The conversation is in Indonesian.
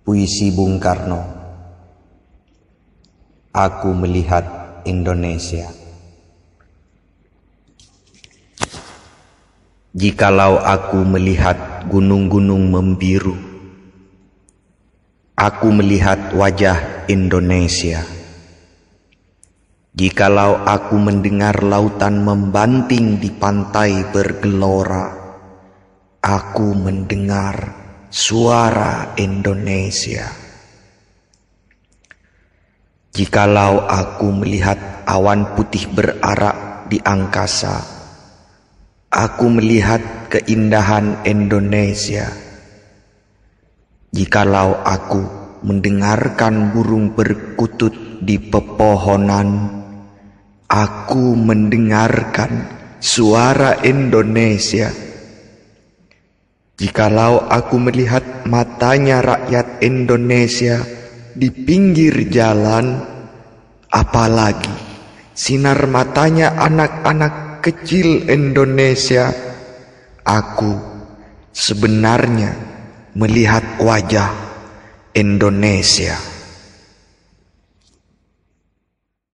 Puisi Bung Karno. Aku melihat Indonesia. Jikalau aku melihat gunung-gunung membiru Aku melihat wajah Indonesia. Jikalau aku mendengar lautan membanting di pantai bergelora Aku mendengar suara Indonesia. Jikalau aku melihat awan putih berarak di angkasa, aku melihat keindahan Indonesia. Jikalau aku mendengarkan burung berkutut di pepohonan, aku mendengarkan suara Indonesia. Jikalau aku melihat matanya rakyat Indonesia di pinggir jalan, apalagi sinar matanya anak-anak kecil Indonesia, aku sebenarnya melihat wajah Indonesia.